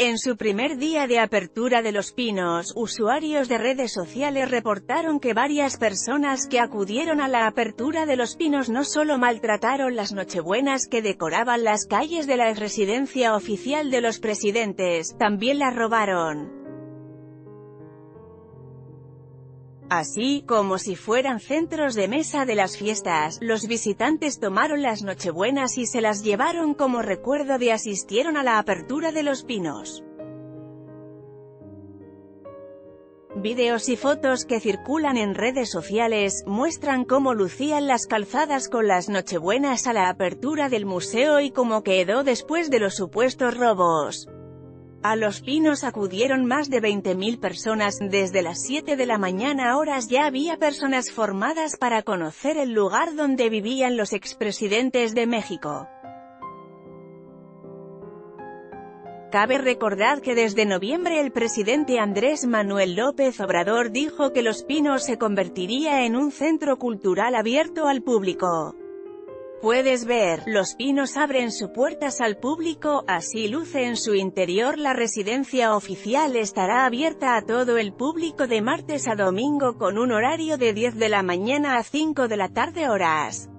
En su primer día de apertura de Los Pinos, usuarios de redes sociales reportaron que varias personas que acudieron a la apertura de Los Pinos no solo maltrataron las nochebuenas que decoraban las calles de la residencia oficial de los presidentes, también las robaron. Así, como si fueran centros de mesa de las fiestas, los visitantes tomaron las nochebuenas y se las llevaron como recuerdo de asistieron a la apertura de los pinos. Videos y fotos que circulan en redes sociales, muestran cómo lucían las calzadas con las nochebuenas a la apertura del museo y cómo quedó después de los supuestos robos. A Los Pinos acudieron más de 20.000 personas, desde las 7 de la mañana horas ya había personas formadas para conocer el lugar donde vivían los expresidentes de México. Cabe recordar que desde noviembre el presidente Andrés Manuel López Obrador dijo que Los Pinos se convertiría en un centro cultural abierto al público. Puedes ver, Los Pinos abren sus puertas al público, así luce en su interior la residencia oficial estará abierta a todo el público de martes a domingo con un horario de 10 de la mañana a 5 de la tarde horas.